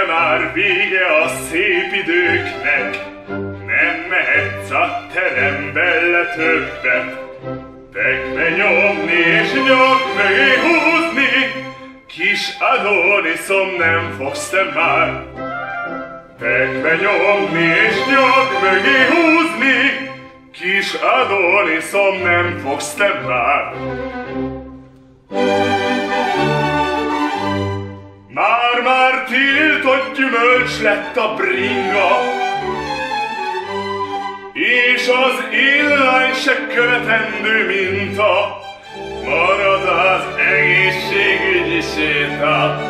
vége már, vége a szép időknek, nem mehetsz a terembe le többet. Tekne nyomni és nyok mögé húzni, kis Adoniszom nem fogsz te már. Tekne nyomni és nyok mögé húzni, kis Adoniszom nem fogsz te már. Már-már tiltott gyümölcs lett a bringa, és az illány se követendő minta, marad az egészségügyi séta,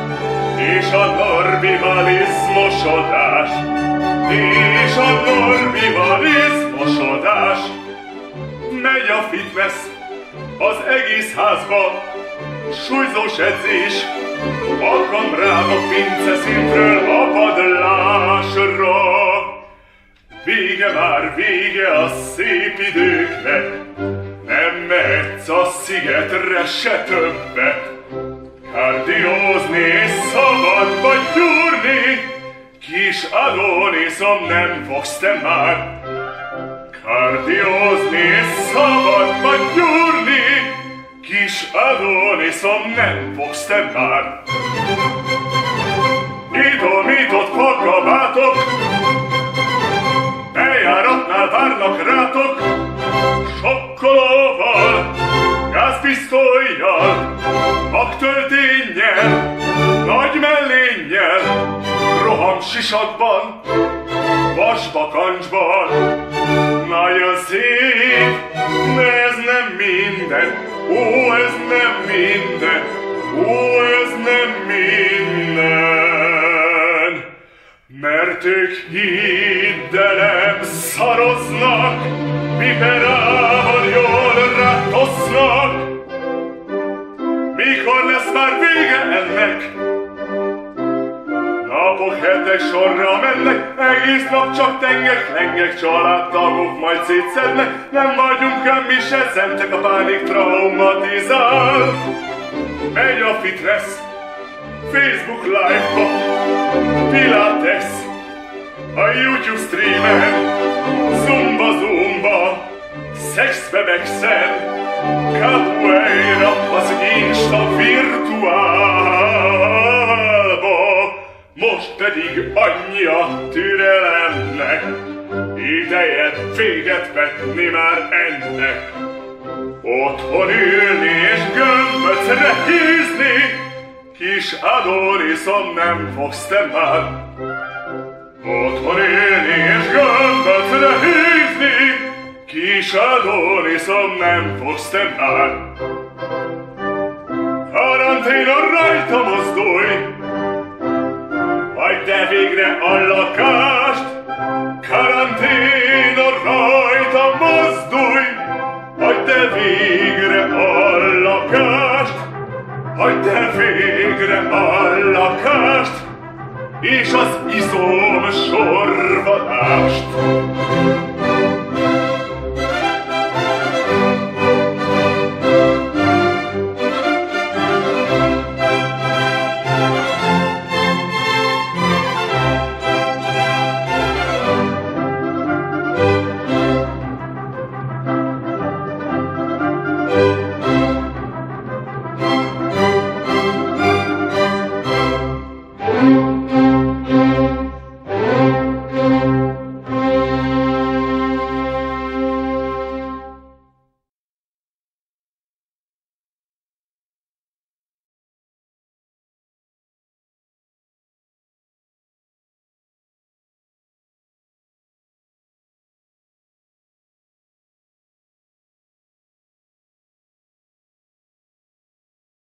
és a norbivalizmosodás, és a norbivalizmosodás. Megy a fitness az egész házba, súlyzós edzés, a kamrába pince szintről a padlásra. Vége már, vége a szép időknek, nem mehetsz a szigetre se többet. Kárdiózni és szabadba gyúrni, kis Adoniszom nem fogsz te már. Kárdiózni és gyúrni, kis Adoniszom nem fogsz te már. Idomított pakabátok, bejáratnál várnak rátok, sokkolóval, gázpisztolyjal, magtölténnyel, nagy mellénnyel, roham sisakban, vasbakancsban. Nagyon szép, de ez nem minden, ó, minden, ó, minden. Mert ők hiddelem szaroznak, piperával jól Napok, hetek sorra mennek, egész nap csak tengek, lengek, családtagok majd szétszednek, nem vagyunk ám mi se szentek, a pánik traumatizál. Megy a fitness, Facebook live-ba, Pilates, a YouTube streamen, Zumba Zumba, Szexbebexen, Capoeira az Insta pedig annyi a türelemnek, ideje véget vetni már ennek. Otthon ülni és gömböcre hízni, kis Adoniszom nem fogsz te már. Otthon élni és gömböcre hízni, kis Adoniszom nem fogsz te már. Karanténon rajta mozdulj, hagyd el végre a lakást. Karanténon rajta mozdulj, hagyd el végre a lakást. Hagyd el végre a lakást, és az izom sorvadást.